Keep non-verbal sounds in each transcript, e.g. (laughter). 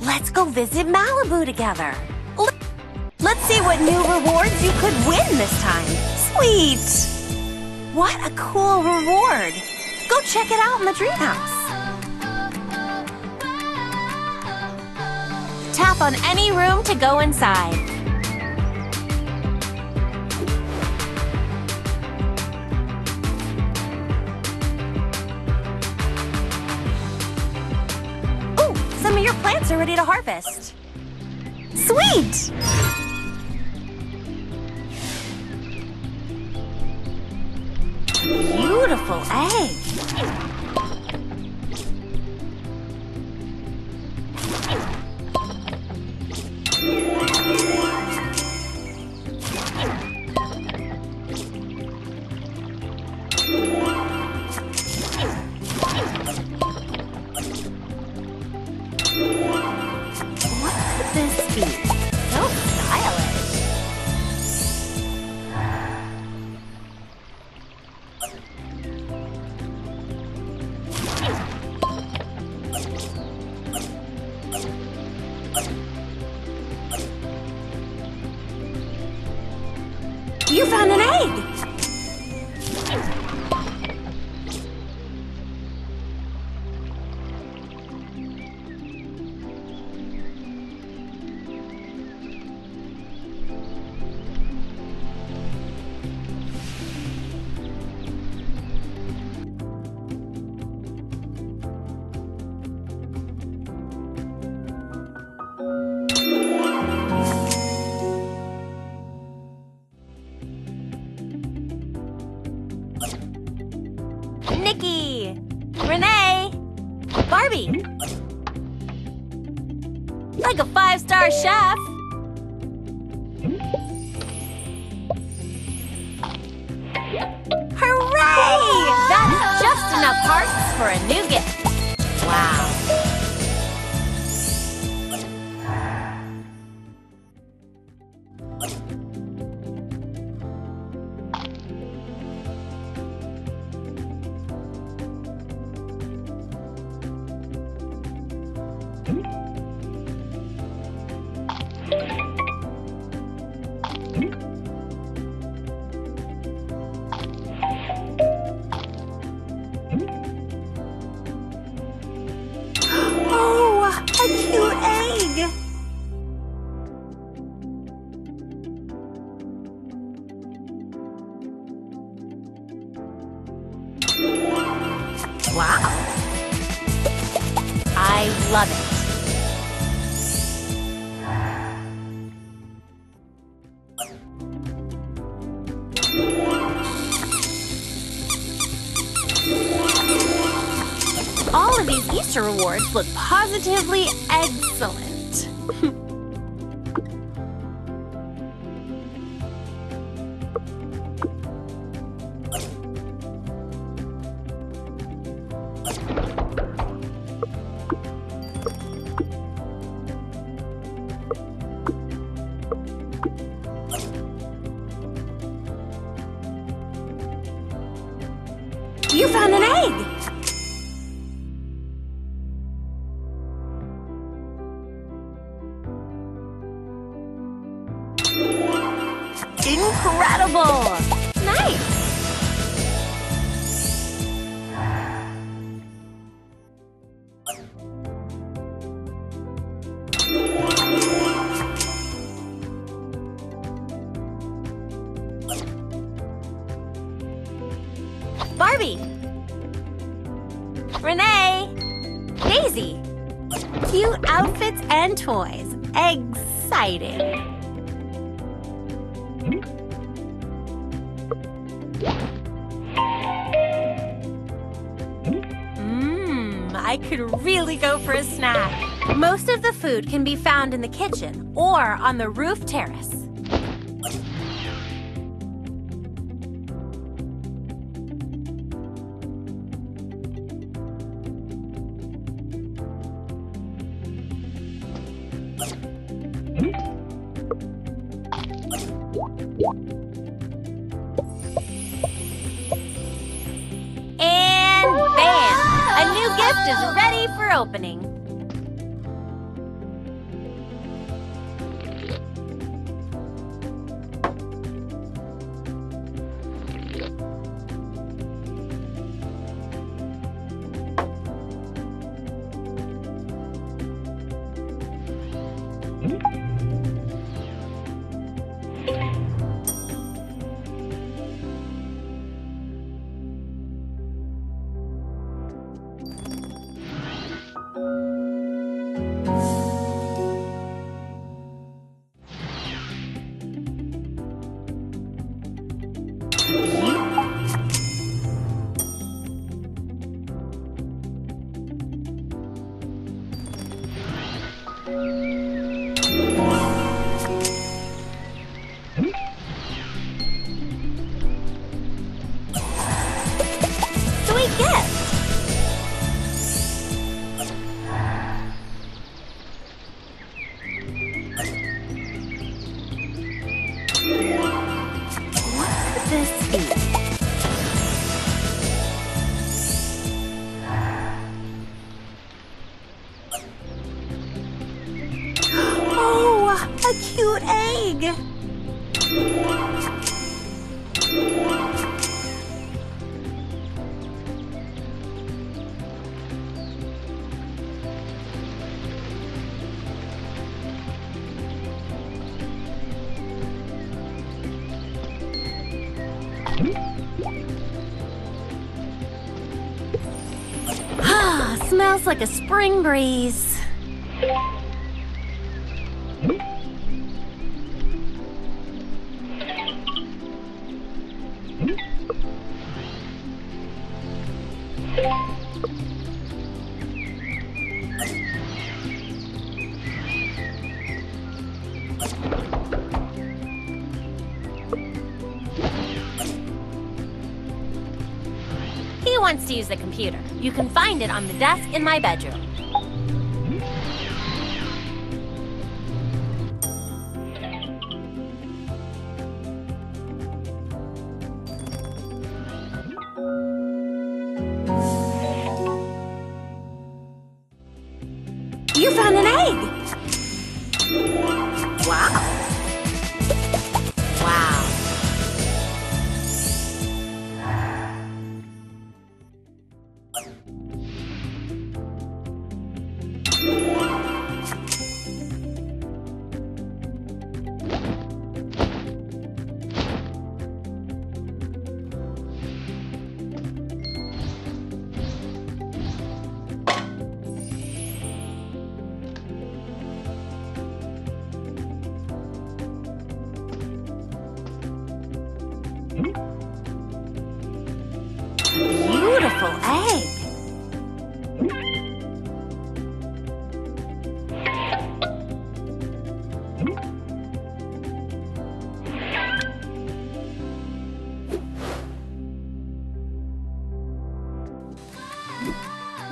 Let's go visit Malibu together. Let's see what new rewards you could win this time. Sweet! What a cool reward. Go check it out in the dream Tap on any room to go inside. Ooh, some of your plants are ready to harvest. Sweet! Beautiful egg. Like a five-star chef! Hooray! That's just enough hearts for a new Wow. I love it. All of these Easter rewards look positively excellent. Incredible! Nice! Barbie! Renee! Daisy! Cute outfits and toys. Exciting! Mmm, I could really go for a snack. Most of the food can be found in the kitchen or on the roof terrace. Gift is ready for opening. Ah, smells like a spring breeze. He wants to use the computer. You can find it on the desk in my bedroom.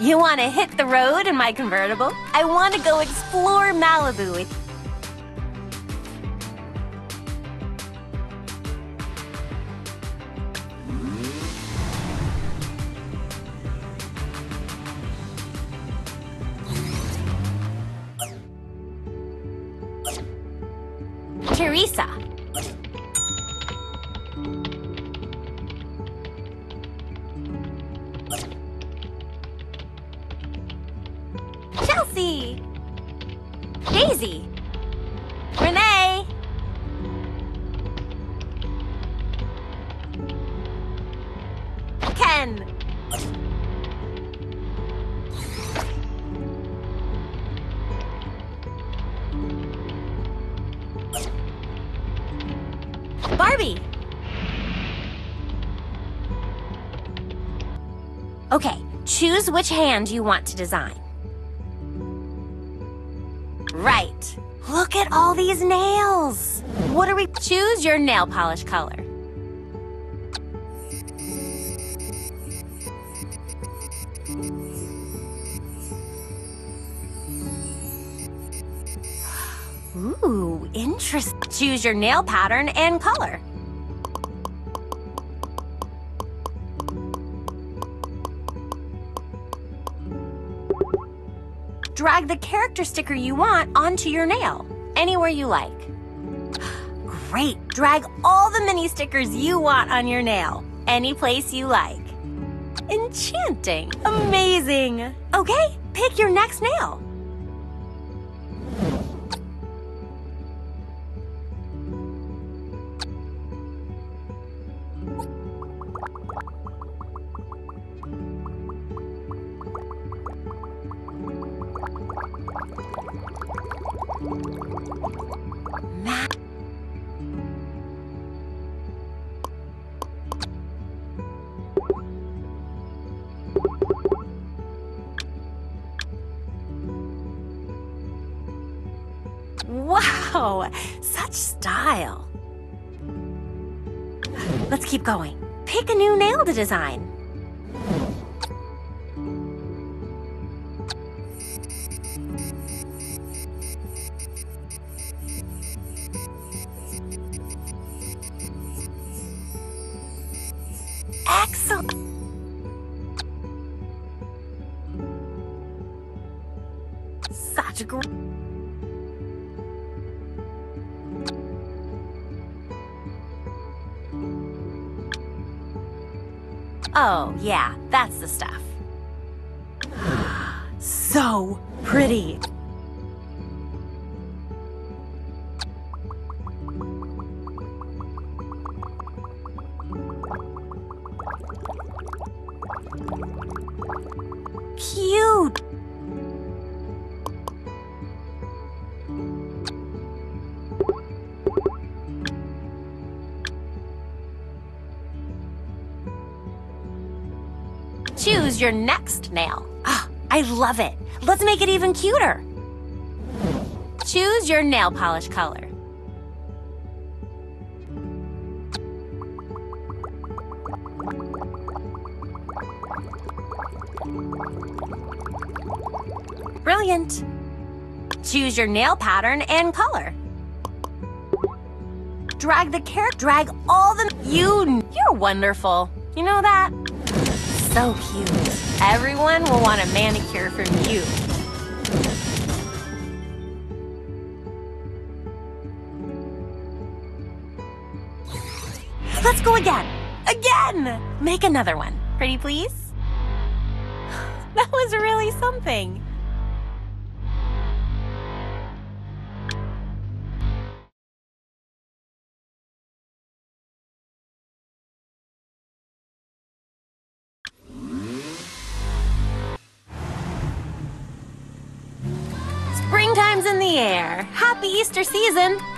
You want to hit the road in my convertible? I want to go explore Malibu with Daisy. Renee. Ken. Barbie. Okay, choose which hand you want to design. Look at all these nails. What are we? Choose your nail polish color. Ooh, interesting. Choose your nail pattern and color. Drag the character sticker you want onto your nail, anywhere you like. Great! Drag all the mini stickers you want on your nail, any place you like. Enchanting! Amazing! Okay, pick your next nail. Wow, such style. Let's keep going. Pick a new nail to design. Excellent. Such a great. Oh, yeah, that's the stuff. (gasps) so pretty. Your next nail. Ah, I love it. Let's make it even cuter. Choose your nail polish color. Brilliant. Choose your nail pattern and color. Drag the carrot, drag all the, you, you're wonderful. You know that? So cute. Everyone will want a manicure from you. Let's go again. Again! Make another one. Pretty please? (sighs) That was really something. Happy Easter season.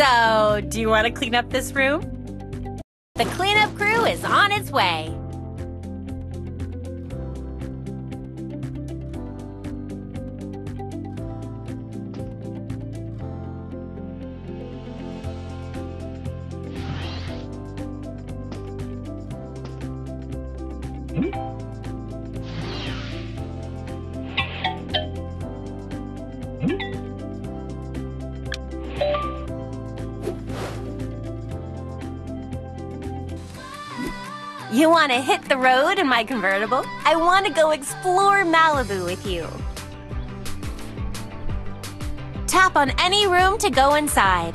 So, do you want to clean up this room? The cleanup crew is on its way. Hmm? You want to hit the road in my convertible? I want to go explore Malibu with you. Tap on any room to go inside.